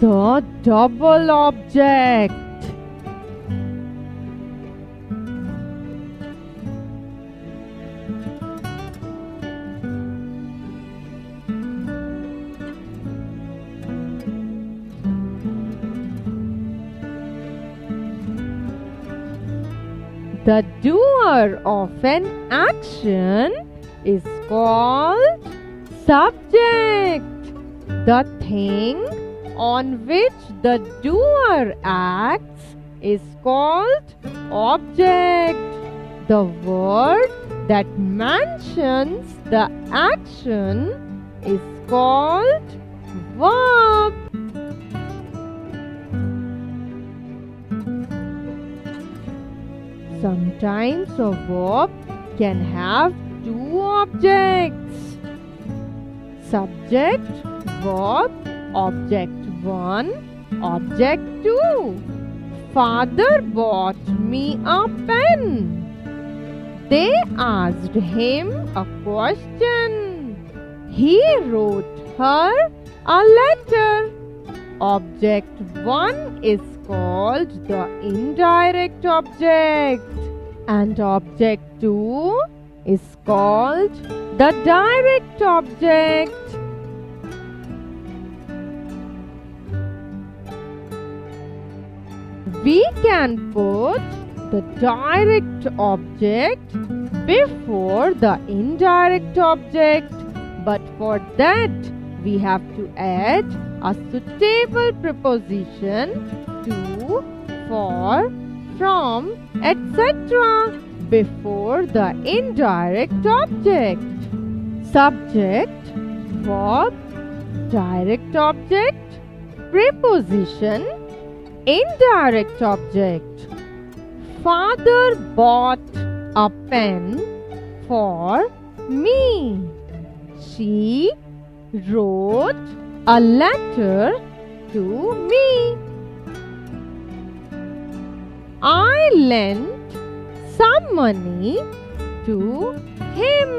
The double object. The doer of an action is called subject. The thing on which the doer acts is called object. The word that mentions the action is called verb. Sometimes a verb can have two objects. Subject, verb, object 1, object 2. Father bought me a pen. They asked him a question. He wrote her a letter. Object 1 is called the indirect object and object 2 is called the direct object. We can put the direct object before the indirect object but for that we have to add a suitable preposition to, for, from, etc. before the indirect object. Subject, verb, direct object, preposition, indirect object. Father bought a pen for me. She wrote a letter to me. I lent some money to him.